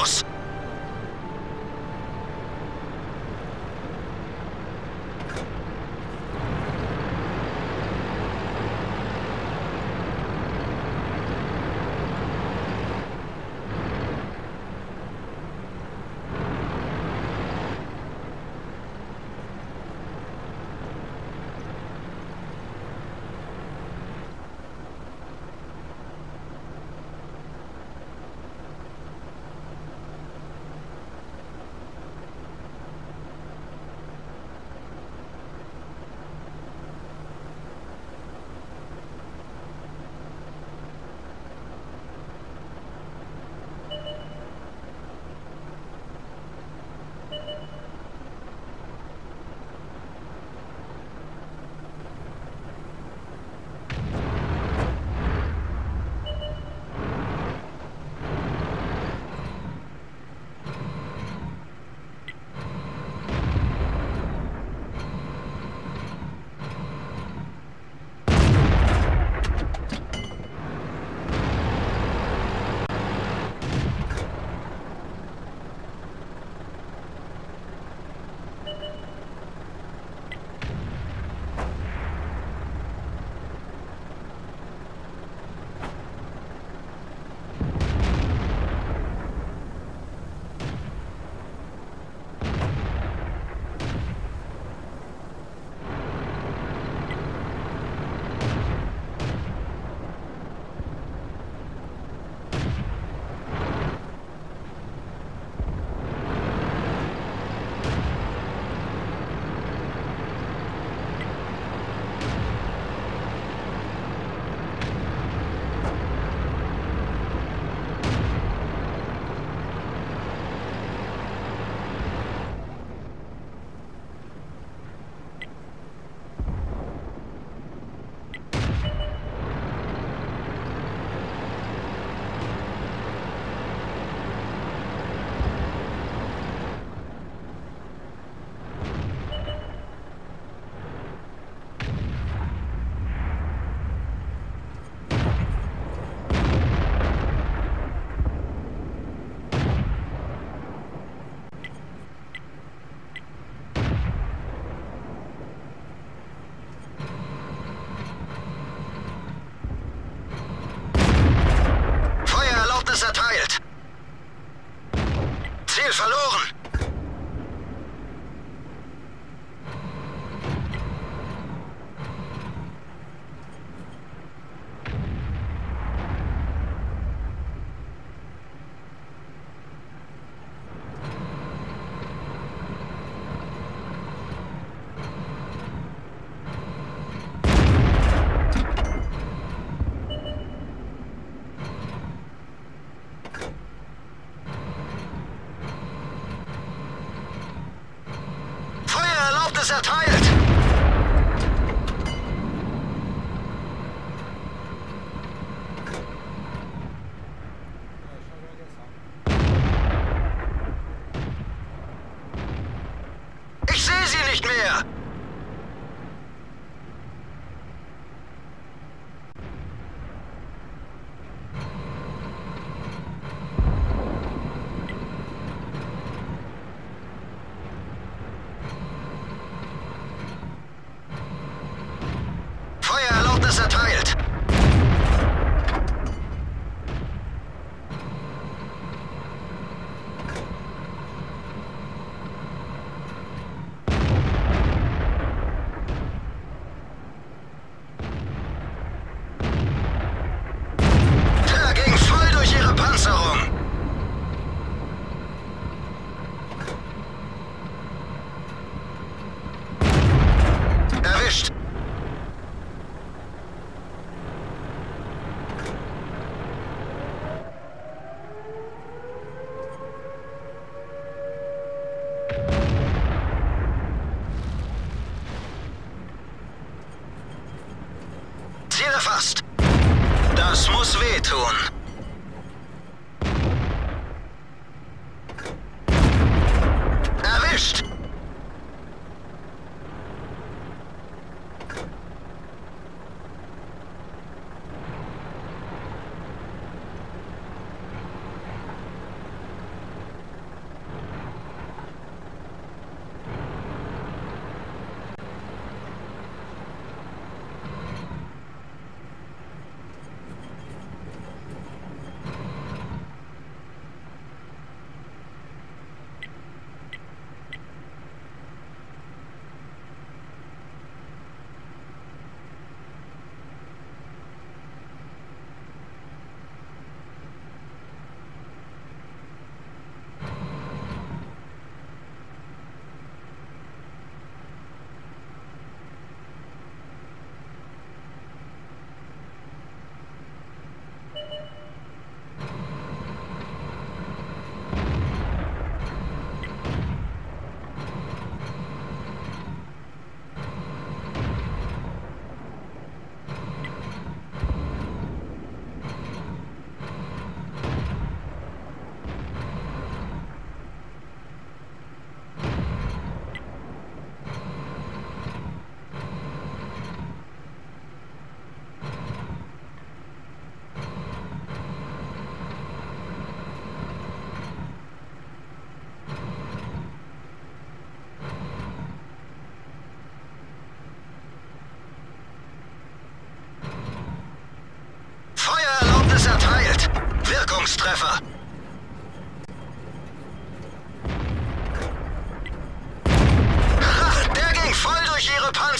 Dios.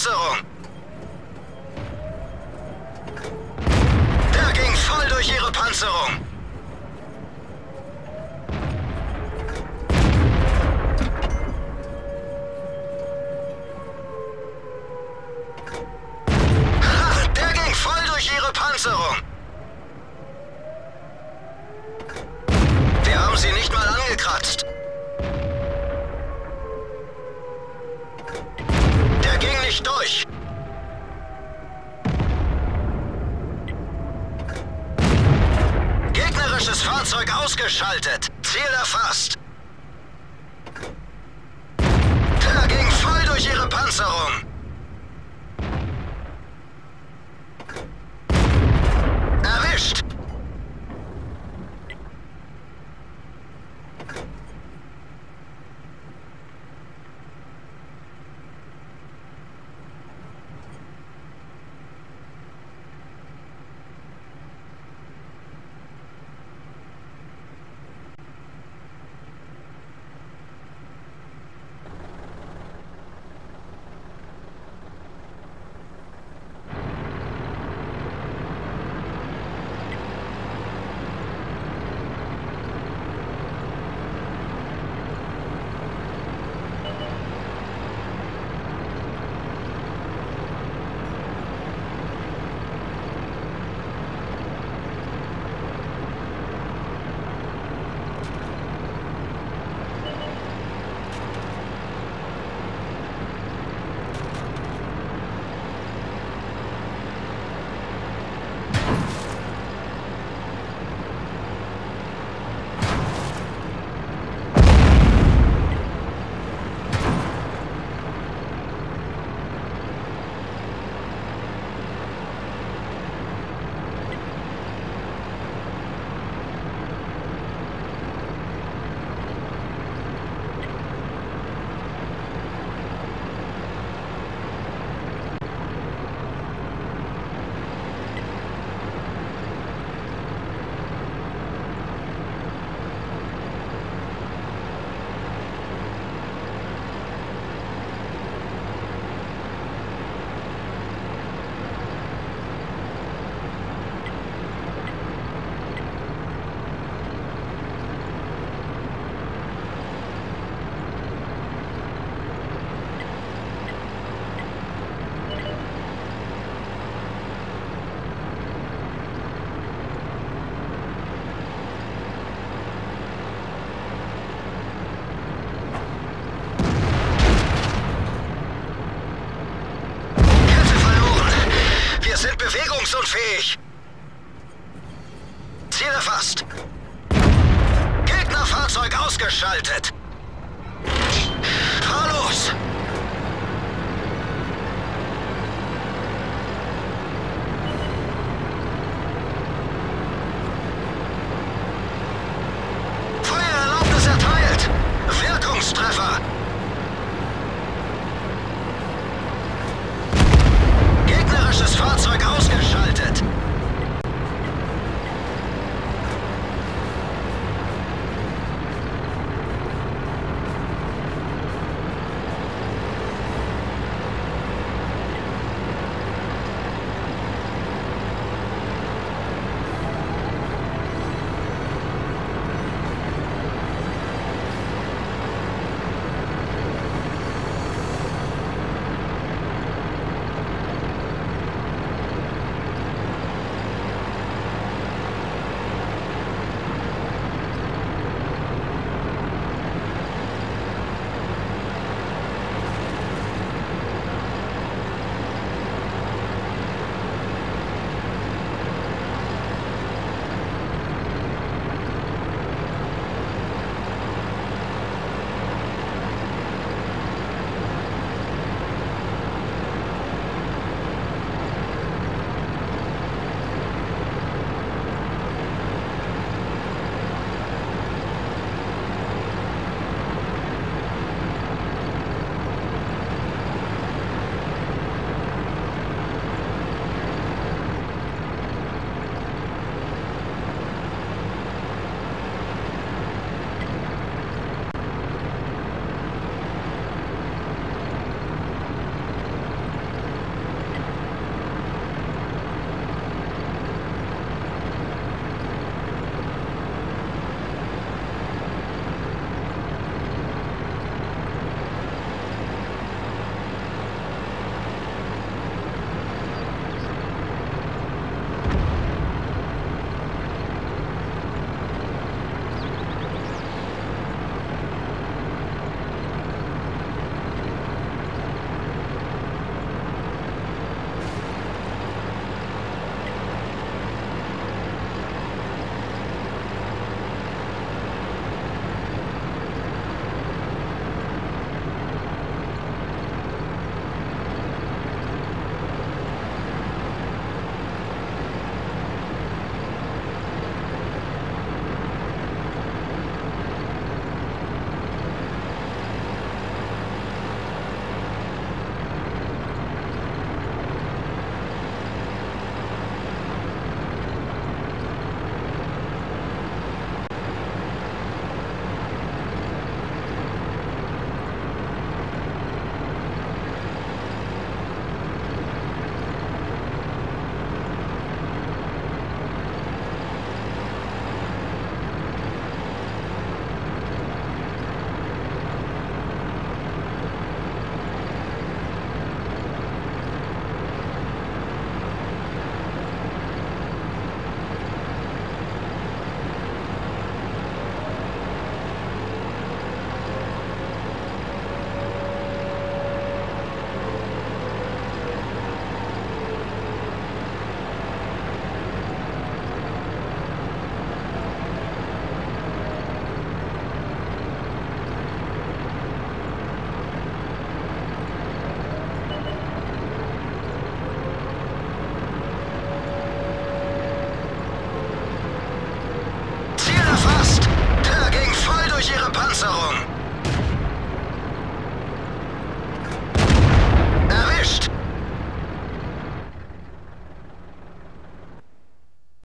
Panzerung. Der ging voll durch ihre Panzerung. Der ging voll durch ihre Panzerung. Wir haben sie nicht mal angekratzt. Fahrzeug ausgeschaltet. Ziel erfasst. Bewegungsunfähig. Ziel erfasst. Gegnerfahrzeug ausgeschaltet.